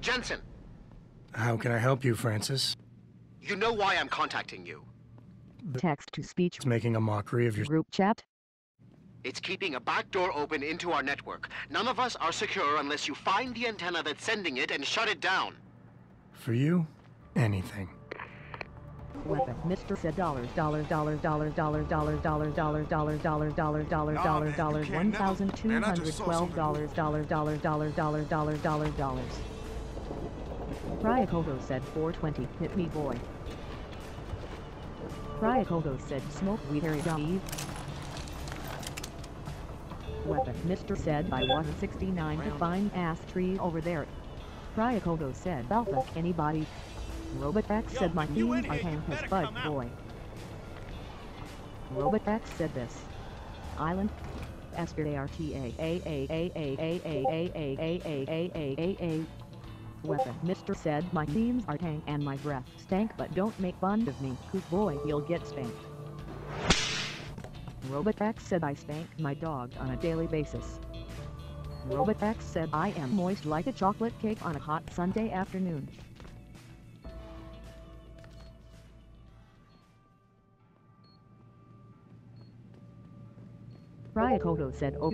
Jensen, How can I help you, Francis? you know why I'm contacting you. Text to speech It's making a mockery of your... group chat. It's keeping a back door open into our network. None of us are secure unless you find the antenna that's sending it and shut it down. For you, anything. Weapon. Mr. said dollars, dollars, dollars, dollars, dollars, dollars, dollars, dollars, dollars, dollars, dollars, dollars, dollars, dollars, one thousand two hundred twelve dollars, dollars, dollars, dollars, dollars, dollars, dollars, dollars, dollars. Said 420. Hit me, boy. Ryakogo said smoke weed, Harry Eve. Weapon. Mr. said I was 69 to fine ass tree over there. Ryakogo said alpha anybody. Robotrax said my feet are hanging his butt, boy. Robotrax said this. Island. Weapon. Mr. said my themes are tang and my breath stank but don't make fun of me, cause boy you'll get spanked. Robotax said I spank my dog on a daily basis. Robotax said I am moist like a chocolate cake on a hot Sunday afternoon. Ryakoto said oh